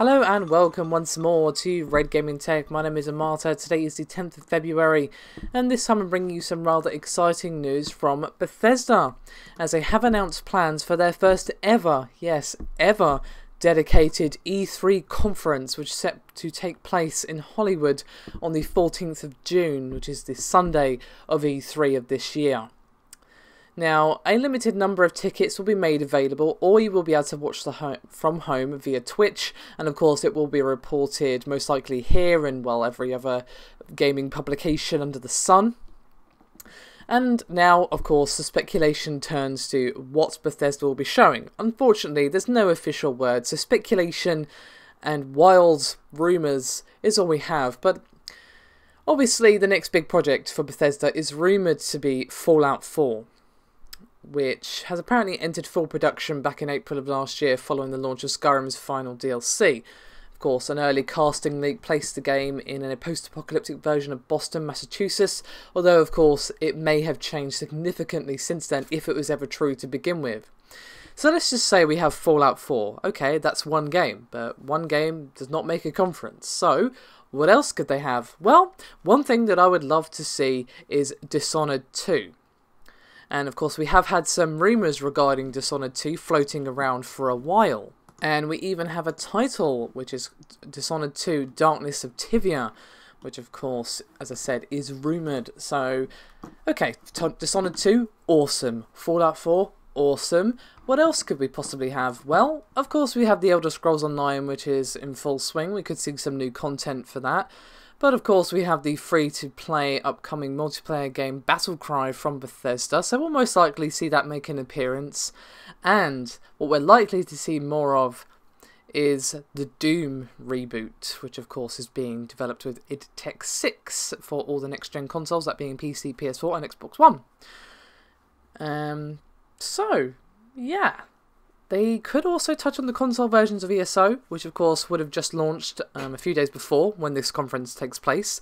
Hello and welcome once more to Red Gaming Tech. My name is Amata. Today is the 10th of February, and this time I'm bringing you some rather exciting news from Bethesda, as they have announced plans for their first ever, yes, ever, dedicated E3 conference, which is set to take place in Hollywood on the 14th of June, which is the Sunday of E3 of this year. Now, a limited number of tickets will be made available, or you will be able to watch the ho from home via Twitch, and of course, it will be reported most likely here and well every other gaming publication under the sun. And now, of course, the speculation turns to what Bethesda will be showing. Unfortunately, there's no official word, so speculation and wild rumours is all we have. But obviously, the next big project for Bethesda is rumoured to be Fallout 4 which has apparently entered full production back in April of last year following the launch of Skyrim's final DLC. Of course, an early casting leak placed the game in a post apocalyptic version of Boston, Massachusetts, although, of course, it may have changed significantly since then if it was ever true to begin with. So let's just say we have Fallout 4. Okay, that's one game, but one game does not make a conference. So, what else could they have? Well, one thing that I would love to see is Dishonored 2. And of course, we have had some rumours regarding Dishonored 2 floating around for a while. And we even have a title, which is Dishonored 2 Darkness of Tyvia, which of course, as I said, is rumoured. So, okay, Dishonored 2, awesome. Fallout 4, awesome. What else could we possibly have? Well, of course, we have The Elder Scrolls Online, which is in full swing. We could see some new content for that. But of course, we have the free to play upcoming multiplayer game Battlecry from Bethesda, so we'll most likely see that make an appearance. And what we're likely to see more of is the Doom reboot, which of course is being developed with id Tech 6 for all the next gen consoles, that being PC, PS4, and Xbox One. Um, so, yeah, they could also touch on the console versions of ESO, which of course would have just launched um, a few days before when this conference takes place,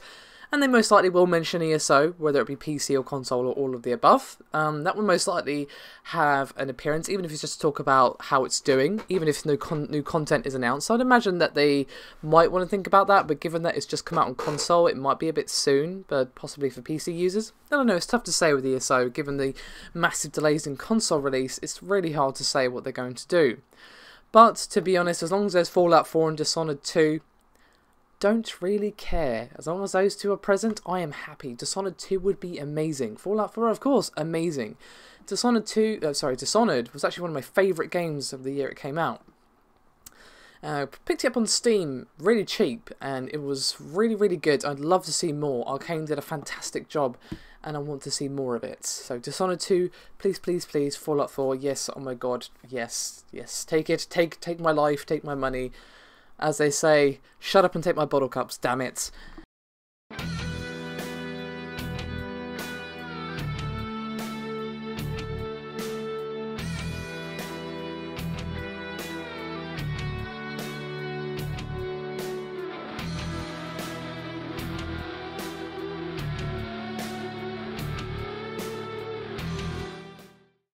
and they most likely will mention ESO, whether it be PC or console or all of the above. Um, that will most likely have an appearance, even if it's just to talk about how it's doing, even if no con- new content is announced. I'd imagine that they might want to think about that, but given that it's just come out on console, it might be a bit soon, but possibly for PC users. I don't know, it's tough to say with ESO, given the massive delays in console release, it's really hard to say what they're going to do. But to be honest, as long as there's Fallout 4 and Dishonored 2, don't really care. As long as those two are present, I am happy. Dishonored 2 would be amazing. Fallout 4, of course, amazing. Dishonored 2, uh, sorry, Dishonored was actually one of my favourite games of the year it came out. Uh, picked it up on Steam, really cheap, and it was really, really good. I'd love to see more. Arkane did a fantastic job, and I want to see more of it. So, Dishonored 2, please, please, please. Fallout 4, yes, oh my god, yes, yes. Take it, take, take my life, take my money as they say, shut up and take my bottle cups, damn it.